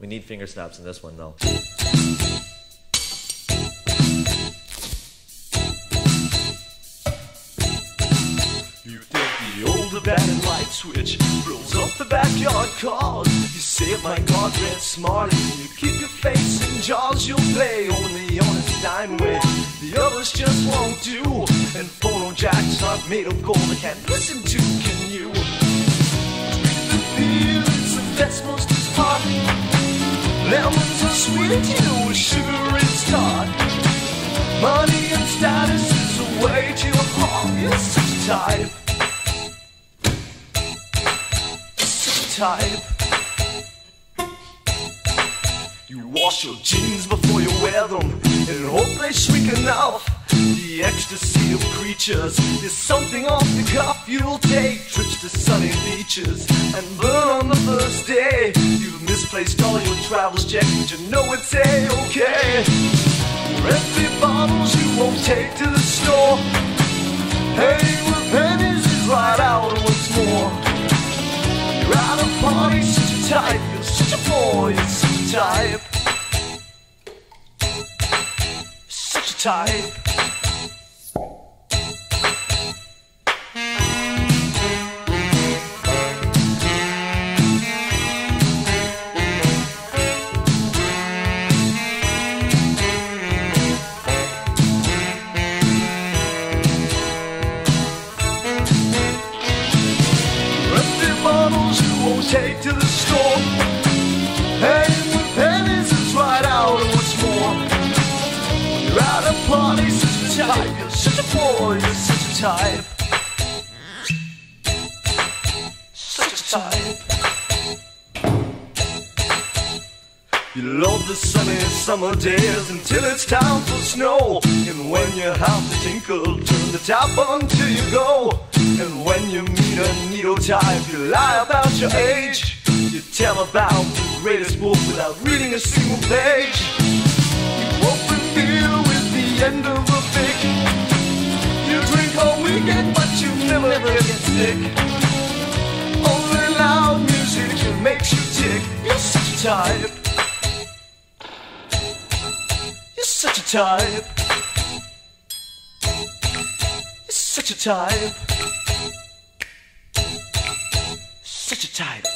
We need finger snaps in this one though. You think the old abandoned light switch blows up the backyard cars. You say, my God, red smart. and You keep your face in jars. You'll play only on its dime way. The others just won't do. And phono jacks aren't made of gold. I can't listen to. Can you? Lemons are sweet, you sugar is tart. Money and status is a way to your a type. A type. You wash your jeans before you wear them and hope they shrink enough. The ecstasy of creatures is something off the cuff. You'll take trips to sunny beaches and Misplaced all your travels checks, but you know it's a-okay. Empty bottles you won't take to the store. Hey, with pennies is right out once more. You're out of party, such a type. You're such a boy, you're such a type. Such a type. Take to the store. Hey, with pennies it's right out of once more. You're out of party, such a type. You're such a boy, you're a type. Such a type. You love the sunny summer days until it's time for snow. And when you have to tinkle, turn the tap on till you go. And when you meet a needle type, you lie about your age. You tell about the greatest book without reading a single page. You open beer with the end of a pick. You drink all weekend, but you never, never get sick. Only loud music makes you tick. You're such a type. You're such a type. You're such a type. Type.